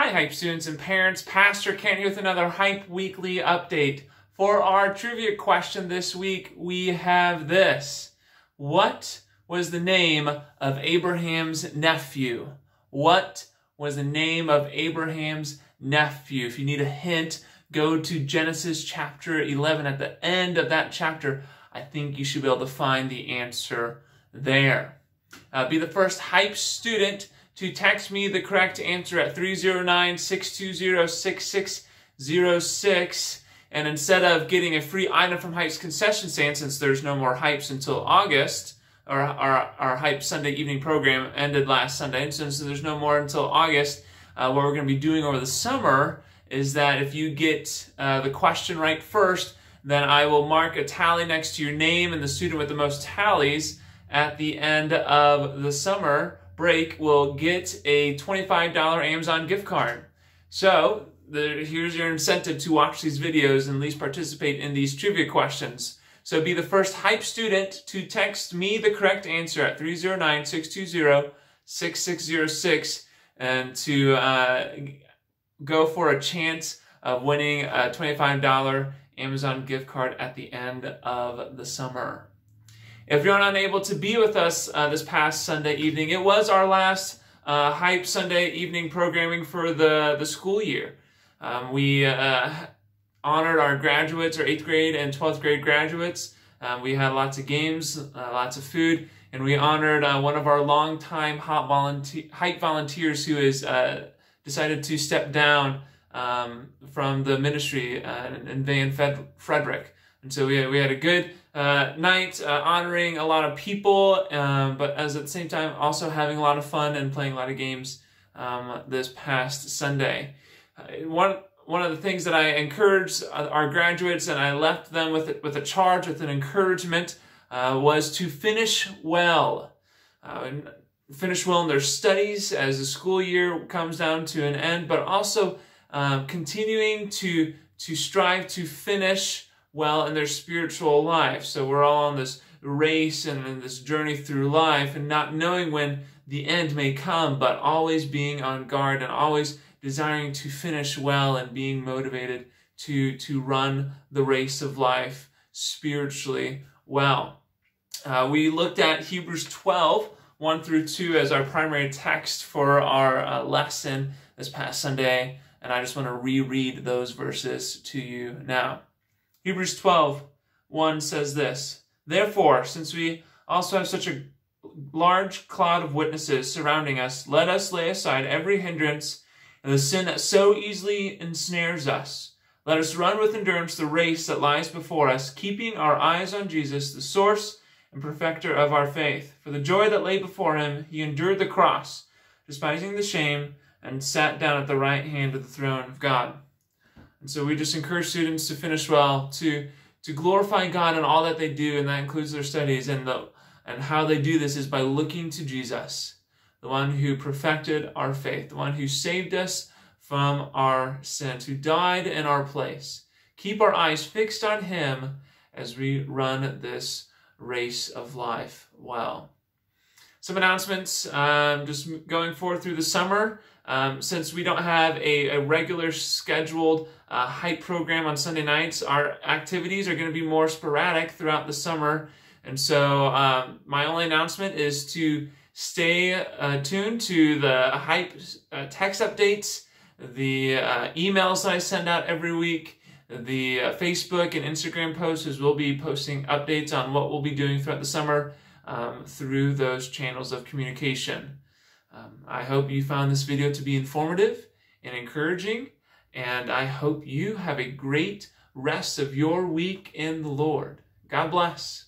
Hi, Hype students and parents. Pastor Kent here with another Hype Weekly update. For our trivia question this week, we have this. What was the name of Abraham's nephew? What was the name of Abraham's nephew? If you need a hint, go to Genesis chapter 11. At the end of that chapter, I think you should be able to find the answer there. Uh, be the first Hype student to text me the correct answer at 309-620-6606. And instead of getting a free item from Hype's concession stand, since there's no more Hypes until August, our, our, our Hype Sunday evening program ended last Sunday, and since there's no more until August, uh, what we're going to be doing over the summer is that if you get uh, the question right first, then I will mark a tally next to your name and the student with the most tallies at the end of the summer break will get a $25 Amazon gift card. So the, here's your incentive to watch these videos and at least participate in these trivia questions. So be the first hype student to text me the correct answer at 309-620-6606 and to uh, go for a chance of winning a $25 Amazon gift card at the end of the summer. If you're unable to be with us uh, this past Sunday evening, it was our last uh, Hype Sunday evening programming for the, the school year. Um, we uh, honored our graduates, our 8th grade and 12th grade graduates. Um, we had lots of games, uh, lots of food, and we honored uh, one of our longtime Hype, volunteer, Hype volunteers who has uh, decided to step down um, from the ministry in Van Frederick. And so we had, we had a good uh, night uh, honoring a lot of people, um, but as at the same time also having a lot of fun and playing a lot of games um, this past Sunday. Uh, one one of the things that I encouraged our graduates and I left them with with a charge, with an encouragement, uh, was to finish well. Uh, finish well in their studies as the school year comes down to an end, but also uh, continuing to to strive to finish well in their spiritual life. So we're all on this race and this journey through life and not knowing when the end may come, but always being on guard and always desiring to finish well and being motivated to, to run the race of life spiritually well. Uh, we looked at Hebrews 12, 1 through 2 as our primary text for our uh, lesson this past Sunday, and I just want to reread those verses to you now. Hebrews 12, 1 says this Therefore, since we also have such a large cloud of witnesses surrounding us, let us lay aside every hindrance and the sin that so easily ensnares us. Let us run with endurance the race that lies before us, keeping our eyes on Jesus, the source and perfecter of our faith. For the joy that lay before him, he endured the cross, despising the shame, and sat down at the right hand of the throne of God. And so we just encourage students to finish well, to to glorify God in all that they do, and that includes their studies. And the and how they do this is by looking to Jesus, the one who perfected our faith, the one who saved us from our sins, who died in our place. Keep our eyes fixed on him as we run this race of life well. Some announcements um, just going forward through the summer. Um, since we don't have a, a regular scheduled uh, hype program on Sunday nights, our activities are going to be more sporadic throughout the summer. And so um, my only announcement is to stay uh, tuned to the hype uh, text updates, the uh, emails that I send out every week, the uh, Facebook and Instagram posts, as we'll be posting updates on what we'll be doing throughout the summer um, through those channels of communication. Um, I hope you found this video to be informative and encouraging, and I hope you have a great rest of your week in the Lord. God bless.